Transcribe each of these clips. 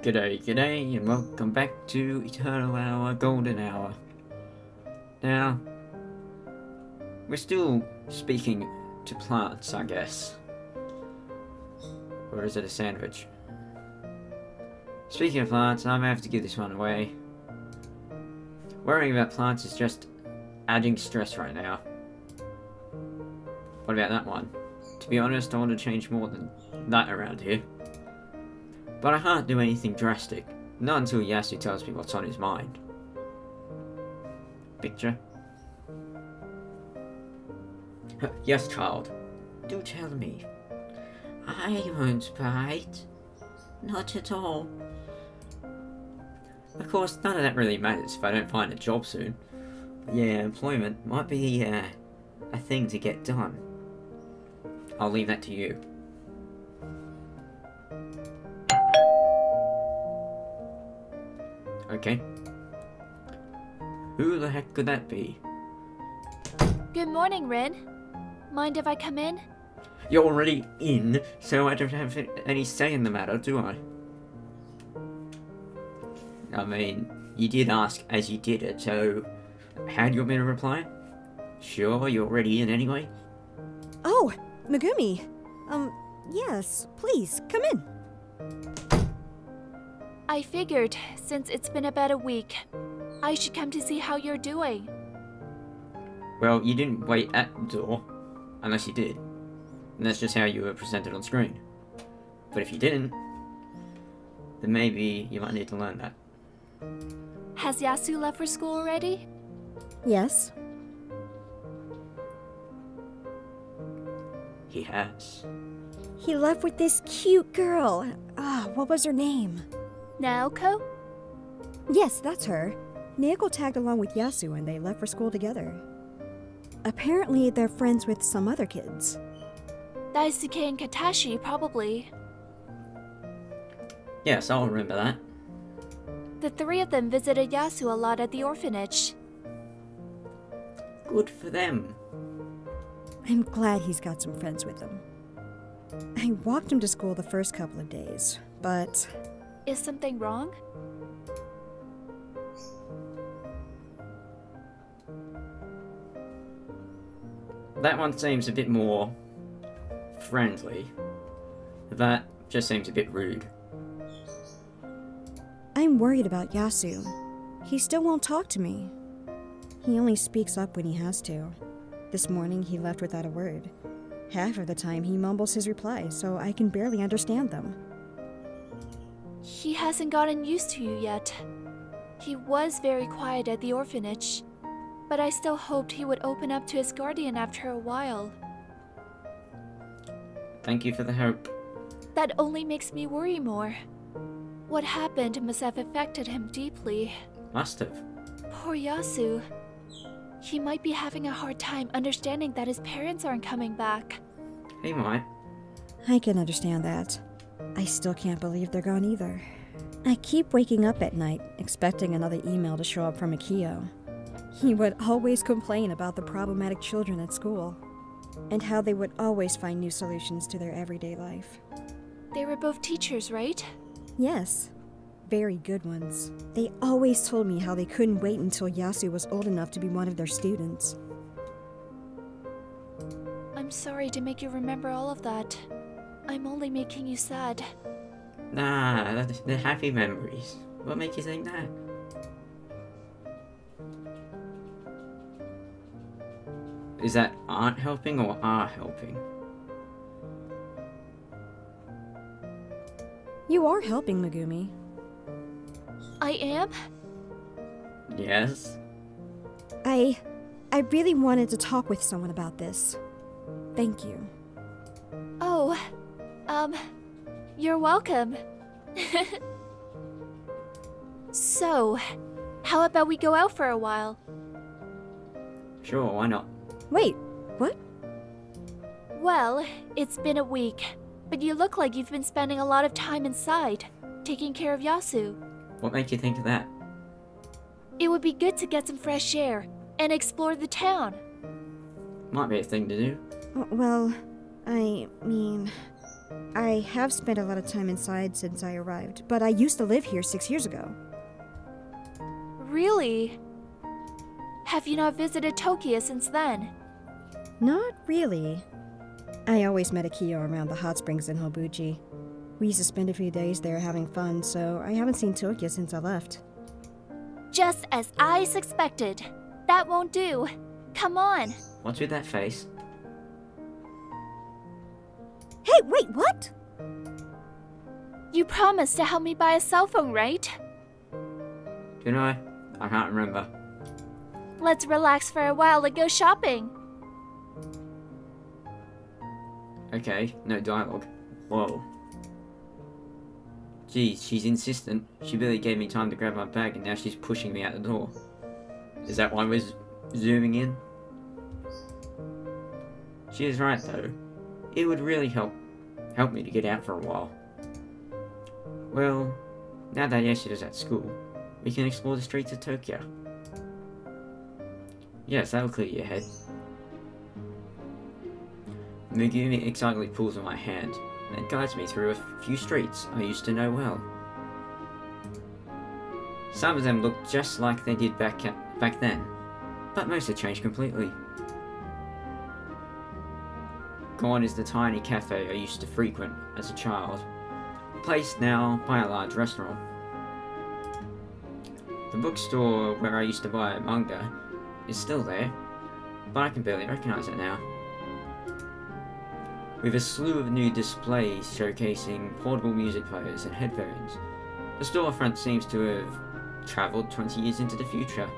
G'day, g'day, and welcome back to Eternal Hour, Golden Hour. Now, we're still speaking to plants, I guess. Or is it a sandwich? Speaking of plants, I may have to give this one away. Worrying about plants is just adding stress right now. What about that one? To be honest, I want to change more than that around here. But I can't do anything drastic. Not until Yasu tells me what's on his mind. Picture? Yes, child. Do tell me. I won't bite. Not at all. Of course, none of that really matters if I don't find a job soon. Yeah, employment might be uh, a thing to get done. I'll leave that to you. Okay. Who the heck could that be? Good morning, Rin. Mind if I come in? You're already in, so I don't have any say in the matter, do I? I mean, you did ask as you did it, so how do you want me to reply? Sure, you're already in anyway? Oh, Megumi. Um, yes, please, come in. I figured, since it's been about a week, I should come to see how you're doing. Well, you didn't wait at the door, unless you did. And that's just how you were presented on screen. But if you didn't, then maybe you might need to learn that. Has Yasu left for school already? Yes. He has. He left with this cute girl. Ah, what was her name? Naoko? Yes, that's her. Naoko tagged along with Yasu and they left for school together. Apparently, they're friends with some other kids. Daisuke and Katashi, probably. Yes, I'll remember that. The three of them visited Yasu a lot at the orphanage. Good for them. I'm glad he's got some friends with him. I walked him to school the first couple of days, but Is something wrong? That one seems a bit more friendly. That just seems a bit rude. I'm worried about Yasu. He still won't talk to me. He only speaks up when he has to. This morning he left without a word. Half of the time he mumbles his replies, so I can barely understand them. He hasn't gotten used to you yet. He was very quiet at the orphanage, but I still hoped he would open up to his guardian after a while. Thank you for the hope. That only makes me worry more. What happened must have affected him deeply. Must have. Poor Yasu. He might be having a hard time understanding that his parents aren't coming back. He might. I can understand that. I still can't believe they're gone either. I keep waking up at night, expecting another email to show up from Akio. He would always complain about the problematic children at school, and how they would always find new solutions to their everyday life. They were both teachers, right? Yes, very good ones. They always told me how they couldn't wait until Yasu was old enough to be one of their students. I'm sorry to make you remember all of that. I'm only making you sad. Nah, that's- they're happy memories. What make you think that? Is that aren't helping or are helping? You are helping, Megumi. I am? Yes. I. I really wanted to talk with someone about this. Thank you. Um, you're welcome. so, how about we go out for a while? Sure, why not? Wait, what? Well, it's been a week, but you look like you've been spending a lot of time inside, taking care of Yasu. What made you think of that? It would be good to get some fresh air and explore the town. Might be a thing to do. Well, I mean, I have spent a lot of time inside since I arrived, but I used to live here six years ago. Really? Have you not visited Tokyo since then? Not really. I always met Akio around the hot springs in Hobuji. We used to spend a few days there having fun, so I haven't seen Tokyo since I left. Just as I suspected. That won't do. Come on. What's with that face? Hey, wait, what? You promised to help me buy a cell phone, right? Did I? I can't remember. Let's relax for a while and go shopping. Okay, no dialogue. Whoa. Geez, she's insistent. She barely gave me time to grab my bag and now she's pushing me out the door. Is that why we're zooming in? She is right though. It would really help help me to get out for a while. Well, now that Yashida's at school, we can explore the streets of Tokyo. Yes, that'll clear your head. Megumi excitedly pulls on my hand and guides me through a few streets I used to know well. Some of them look just like they did back back then, but most have changed completely. Gone is the tiny cafe I used to frequent as a child, replaced now by a large restaurant. The bookstore where I used to buy manga is still there, but I can barely recognize it now. With a slew of new displays showcasing portable music players and headphones, the storefront seems to have travelled 20 years into the future.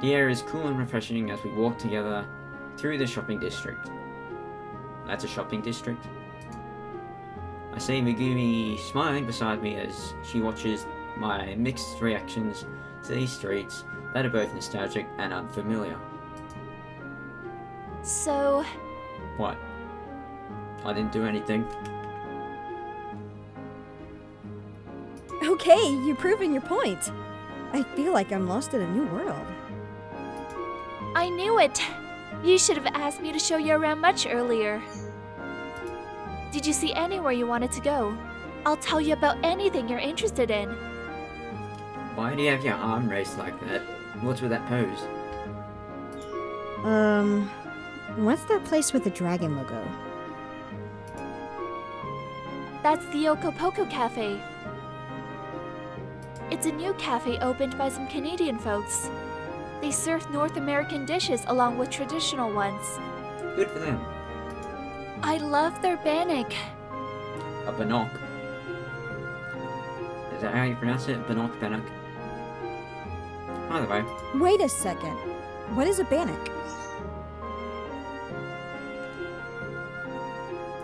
The air is cool and refreshing as we walk together through the shopping district. That's a shopping district. I see Megumi smiling beside me as she watches my mixed reactions to these streets that are both nostalgic and unfamiliar. So, What? I didn't do anything. Okay, you're proving your point. I feel like I'm lost in a new world. I knew it. You should have asked me to show you around much earlier. Did you see anywhere you wanted to go? I'll tell you about anything you're interested in. Why do you have your arm raised like that? What's with that pose? Um, what's that place with the dragon logo? That's the Okopoko Cafe. It's a new cafe opened by some Canadian folks. They serve North American dishes along with traditional ones. Good for them. I love their bannock. A bannock. Is that how you pronounce it? Bannock, bannock. Either way, Wait a second. What is a bannock?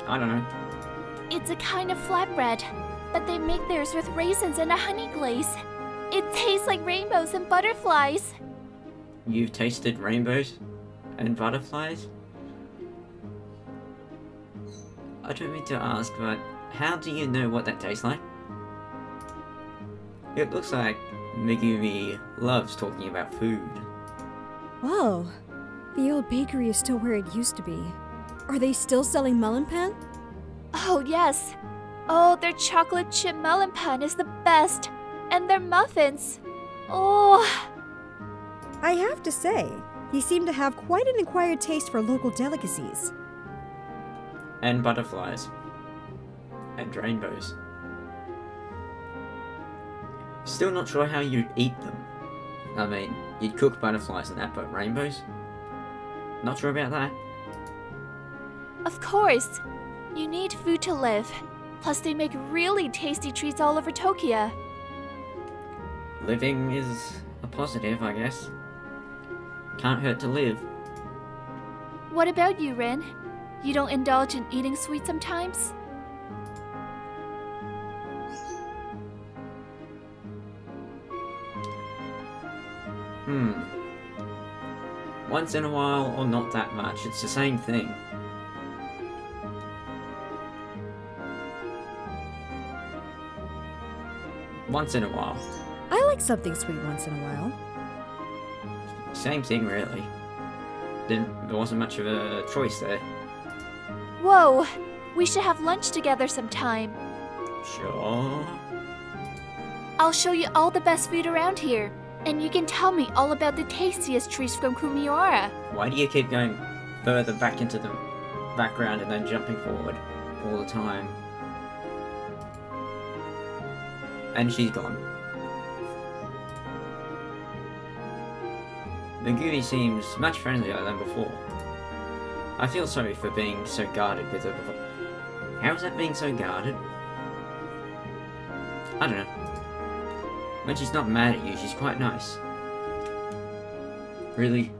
I don't know. It's a kind of flatbread, but they make theirs with raisins and a honey glaze. It tastes like rainbows and butterflies. You've tasted rainbows and butterflies? I don't mean to ask, but how do you know what that tastes like? It looks like Megumi loves talking about food. Whoa, the old bakery is still where it used to be. Are they still selling melon pan? Oh, yes. Oh, their chocolate chip melon pan is the best. And their muffins. Oh, I have to say, he seemed to have quite an acquired taste for local delicacies. And butterflies. And rainbows. Still not sure how you'd eat them. I mean, you'd cook butterflies and that, but rainbows? Not sure about that. of course. You need food to live. Plus, they make really tasty treats all over Tokyo. Living is a positive, I guess. Can't hurt to live. What about you, Rin? You don't indulge in eating sweets sometimes? Hmm. Once in a while, or not that much, it's the same thing. Once in a while. I like something sweet once in a while. Same thing, really. Didn't, there wasn't much of a choice there. Whoa! We should have lunch together sometime. Sure. I'll show you all the best food around here. And you can tell me all about the tastiest trees from Kumiwara. Why do you keep going further back into the background and then jumping forward all the time? And she's gone. Megumi seems much friendlier than before. I feel sorry for being so guarded with her before. How is that being so guarded? I don't know. When she's not mad at you, she's quite nice. Really?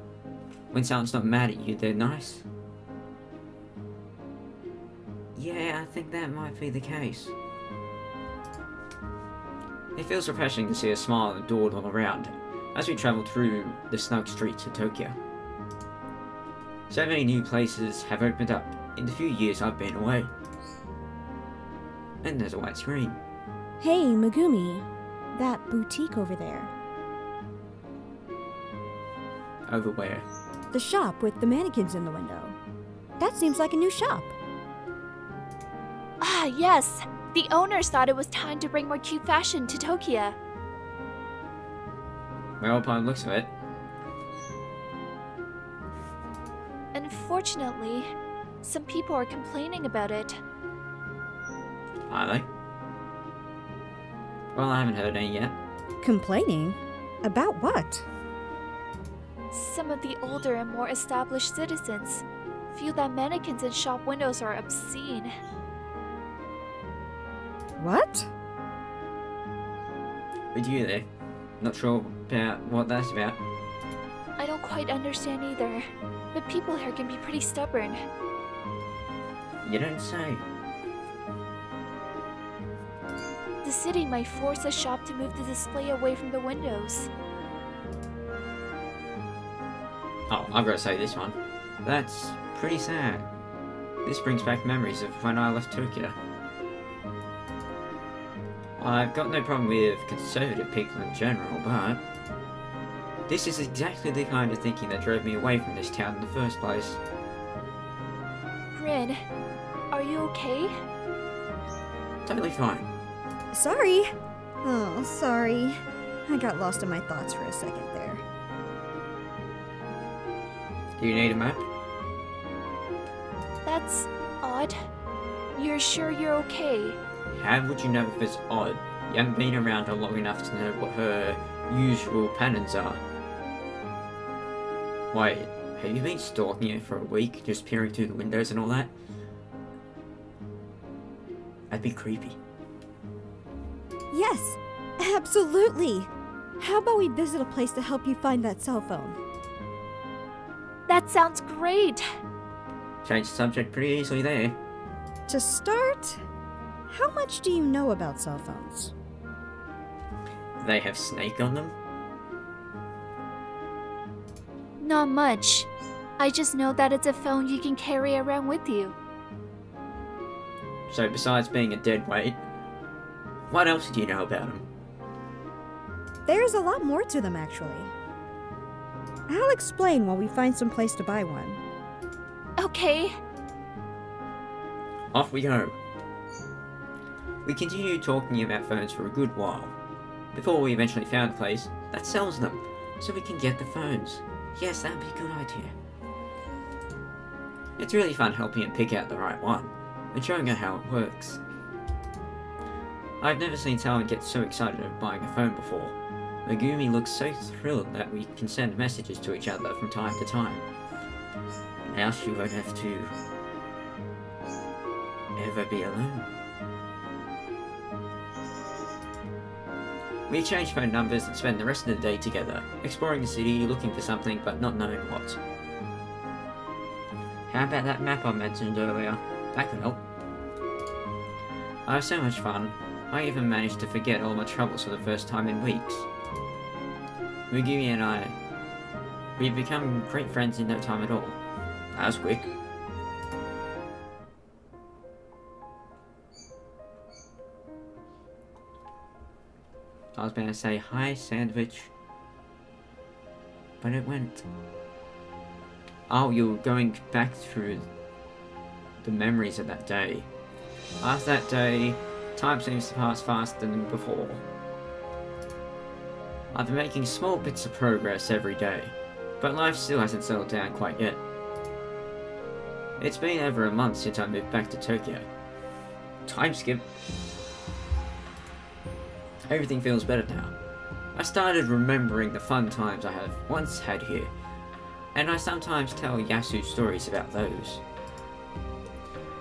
When someone's not mad at you, they're nice? Yeah, I think that might be the case. It feels refreshing to see a smile adored all around as we travel through the snug streets of Tokyo. So many new places have opened up in the few years I've been away. And there's a white screen. Hey, Megumi. That boutique over there. Over where? The shop with the mannequins in the window. That seems like a new shop. Ah, yes! The owners thought it was time to bring more cute fashion to Tokyo. Well, upon looks of it, Unfortunately, some people are complaining about it. are they? Well, I haven't heard any yet. Complaining? About what? Some of the older and more established citizens feel that mannequins in shop windows are obscene. What? With you there. Not sure about what that's about. I don't quite understand either, but people here can be pretty stubborn. You don't say. The city might force a shop to move the display away from the windows. Oh, I've got to say this one. That's pretty sad. This brings back memories of when I left Tokyo. I've got no problem with conservative people in general, but this is exactly the kind of thinking that drove me away from this town in the first place. Rin, are you okay? Totally fine. Sorry. Oh, sorry. I got lost in my thoughts for a second there. Do you need a map? That's odd. You're sure you're okay? How would you know if it's odd? You haven't been around her long enough to know what her usual patterns are. Wait, have you been stalking her for a week, just peering through the windows and all that? That'd be creepy. Yes, absolutely. How about we visit a place to help you find that cell phone? That sounds great! Change the subject pretty easily there. To start, how much do you know about cell phones? They have snake on them? Not much. I just know that it's a phone you can carry around with you. So besides being a dead weight, what else do you know about them? There's a lot more to them, actually. I'll explain while we find some place to buy one. Okay. Off we go. We continued talking about phones for a good while, before we eventually found a place that sells them, so we can get the phones. Yes, that'd be a good idea. It's really fun helping her pick out the right one, and showing her how it works. I've never seen someone get so excited about buying a phone before. Megumi looks so thrilled that we can send messages to each other from time to time. Now she won't have to ever be alone. We exchange phone numbers and spend the rest of the day together, exploring the city, looking for something but not knowing what. How about that map I mentioned earlier? That could help. I have so much fun, I even managed to forget all my troubles for the first time in weeks. Megumi and I, we've become great friends in no time at all. That was quick. I was to say hi, sandwich. But it went. Oh, you're going back through the memories of that day. After that day, time seems to pass faster than before. I've been making small bits of progress every day, but life still hasn't settled down quite yet. It's been over a month since I moved back to Tokyo. Time skip. Everything feels better now. I started remembering the fun times I have once had here, and I sometimes tell Yasu stories about those.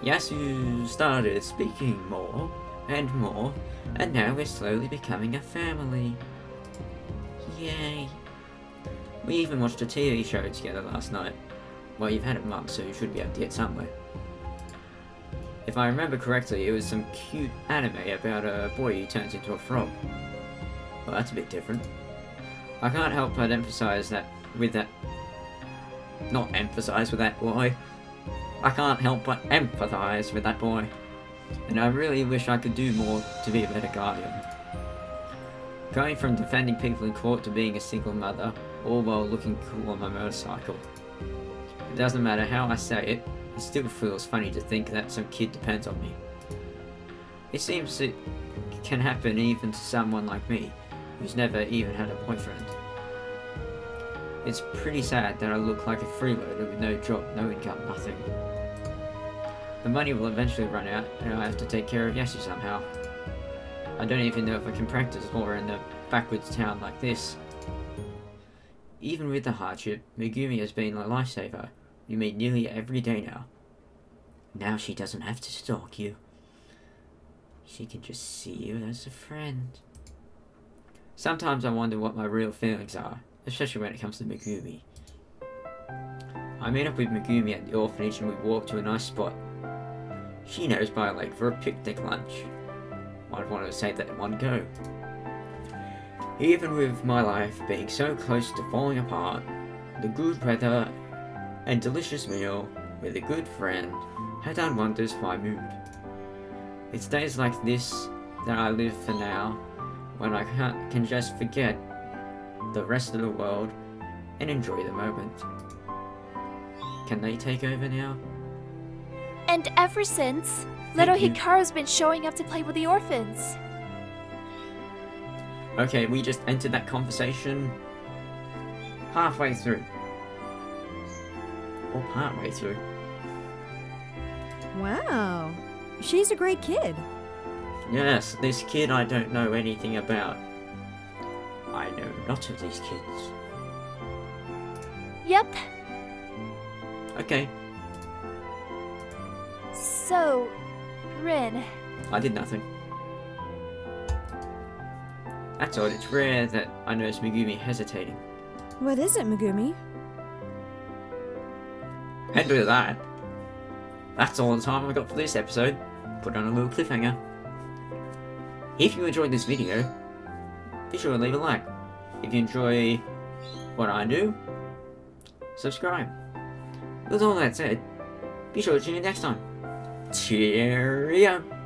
Yasu started speaking more and more, and now we're slowly becoming a family. Yay. We even watched a TV show together last night. Well, you've had it months, so you should be able to get somewhere. If I remember correctly, it was some cute anime about a boy who turns into a frog. Well, that's a bit different. I can't help but emphasize that with that... Not emphasize with that boy. I can't help but empathize with that boy. And I really wish I could do more to be a better guardian. Going from defending people in court to being a single mother, all while looking cool on my motorcycle. It doesn't matter how I say it, it still feels funny to think that some kid depends on me. It seems it can happen even to someone like me, who's never even had a boyfriend. It's pretty sad that I look like a freeloader with no job, no income, nothing. The money will eventually run out, and I have to take care of Yasu somehow. I don't even know if I can practice law in a backwoods town like this. Even with the hardship, Megumi has been a lifesaver. We meet nearly every day now. Now she doesn't have to stalk you. She can just see you as a friend. Sometimes I wonder what my real feelings are, especially when it comes to Megumi. I meet up with Megumi at the orphanage and we walk to a nice spot. She knows by Lake for a picnic lunch. I'd want to say that in one go. Even with my life being so close to falling apart, the good weather and delicious meal with a good friend had done wonders for my mood. It's days like this that I live for now, when I can, just forget the rest of the world and enjoy the moment. Can they take over now? And ever since, little you. Hikaru's been showing up to play with the orphans. Okay, we just entered that conversation halfway through. Or partway through. Wow. She's a great kid. Yes, this kid I don't know anything about. I know not of these kids. Yep. Okay, So, Rin, I did nothing. That's odd, it's rare that I notice Megumi hesitating. What is it, Megumi? And do that. That's all the time I've got for this episode. Put on a little cliffhanger. If you enjoyed this video, be sure to leave a like. If you enjoy what I do, subscribe. With all that said, be sure to tune in next time. Cheerio!